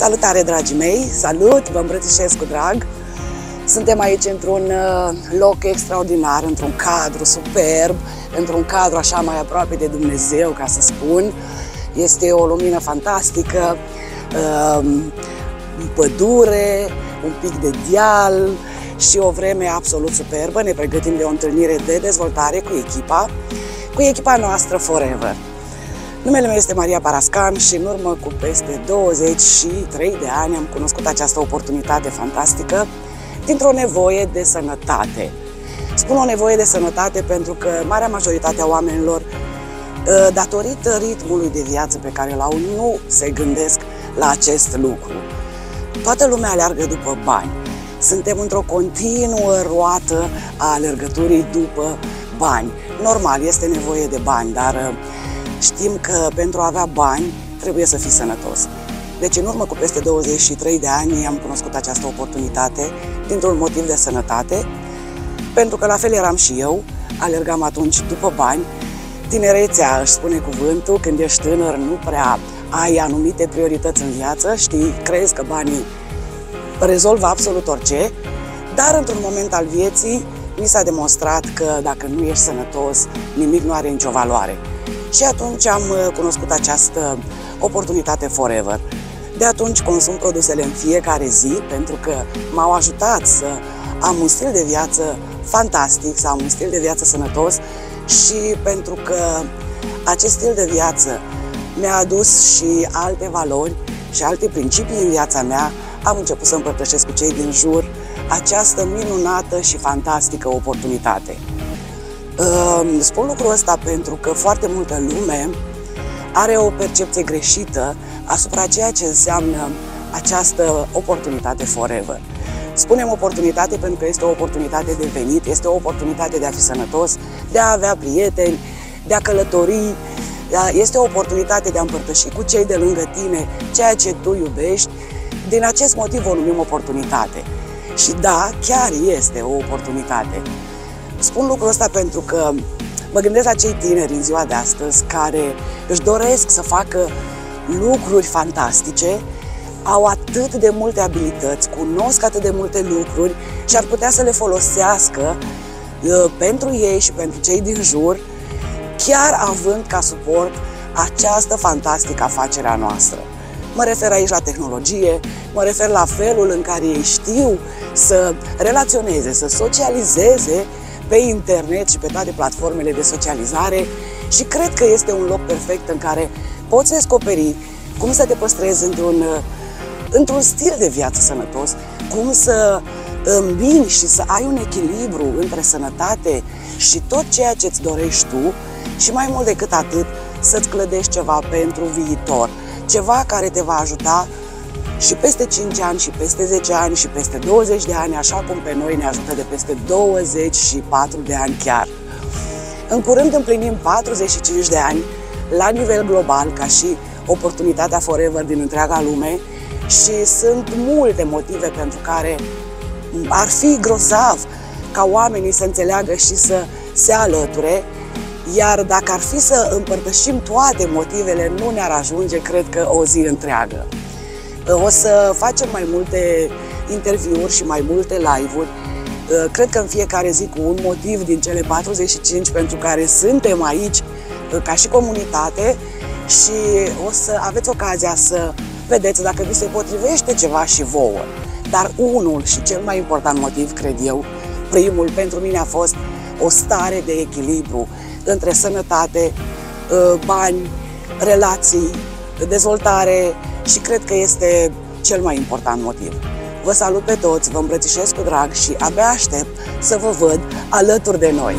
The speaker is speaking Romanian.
Salutare, dragii mei! Salut! Vă îmbrățișez cu drag! Suntem aici într-un uh, loc extraordinar, într-un cadru superb, într-un cadru așa mai aproape de Dumnezeu, ca să spun. Este o lumină fantastică, um, pădure, un pic de deal și o vreme absolut superbă. Ne pregătim de o întâlnire de dezvoltare cu echipa, cu echipa noastră Forever. Numele meu este Maria Parascan și în urmă cu peste 23 de ani am cunoscut această oportunitate fantastică dintr-o nevoie de sănătate. Spun o nevoie de sănătate pentru că marea majoritate a oamenilor, ă, datorită ritmului de viață pe care îl au, nu se gândesc la acest lucru. Toată lumea aleargă după bani. Suntem într-o continuă roată a alergăturii după bani. Normal, este nevoie de bani, dar ă, Știm că pentru a avea bani trebuie să fii sănătos. Deci în urmă cu peste 23 de ani am cunoscut această oportunitate dintr-un motiv de sănătate, pentru că la fel eram și eu, alergam atunci după bani. Tinerețea, își spune cuvântul, când ești tânăr nu prea ai anumite priorități în viață, știi, crezi că banii rezolvă absolut orice, dar într-un moment al vieții mi s-a demonstrat că dacă nu ești sănătos, nimic nu are nicio valoare. Și atunci am uh, cunoscut această oportunitate Forever. De atunci consum produsele în fiecare zi pentru că m-au ajutat să am un stil de viață fantastic, să am un stil de viață sănătos și pentru că acest stil de viață mi-a adus și alte valori și alte principii în viața mea, am început să împărtășesc cu cei din jur această minunată și fantastică oportunitate. Spun lucrul ăsta pentru că foarte multă lume are o percepție greșită asupra ceea ce înseamnă această oportunitate forever. Spunem oportunitate pentru că este o oportunitate de venit, este o oportunitate de a fi sănătos, de a avea prieteni, de a călători, da, este o oportunitate de a împărtăși cu cei de lângă tine ceea ce tu iubești. Din acest motiv o numim oportunitate. Și da, chiar este o oportunitate. Spun lucrul ăsta pentru că mă gândesc la cei tineri în ziua de astăzi care își doresc să facă lucruri fantastice, au atât de multe abilități, cunosc atât de multe lucruri și ar putea să le folosească uh, pentru ei și pentru cei din jur, chiar având ca suport această fantastică afacere a noastră. Mă refer aici la tehnologie, mă refer la felul în care ei știu să relaționeze, să socializeze pe internet și pe toate platformele de socializare și cred că este un loc perfect în care poți descoperi cum să te păstrezi într-un, într-un stil de viață sănătos, cum să îmbini și să ai un echilibru între sănătate și tot ceea ce îți dorești tu și mai mult decât atât să-ți clădești ceva pentru viitor, ceva care te va ajuta și peste 5 ani, și peste 10 ani, și peste 20 de ani, așa cum pe noi ne ajută de peste 24 de ani chiar. În curând împlinim 45 de ani la nivel global, ca și oportunitatea Forever din întreaga lume și sunt multe motive pentru care ar fi grozav ca oamenii să înțeleagă și să se alăture, iar dacă ar fi să împărtășim toate motivele, nu ne-ar ajunge, cred că, o zi întreagă. O să facem mai multe interviuri și mai multe live-uri. Uh, cred că în fiecare zi cu un motiv din cele 45 pentru care suntem aici uh, ca și comunitate și o să aveți ocazia să vedeți dacă vi se potrivește ceva și vouă. Dar unul și cel mai important motiv, cred eu, primul pentru mine a fost o stare de echilibru între sănătate, uh, bani, relații, dezvoltare, și cred că este cel mai important motiv. Vă salut pe toți, vă îmbrățișez cu drag și abia aștept să vă văd alături de noi.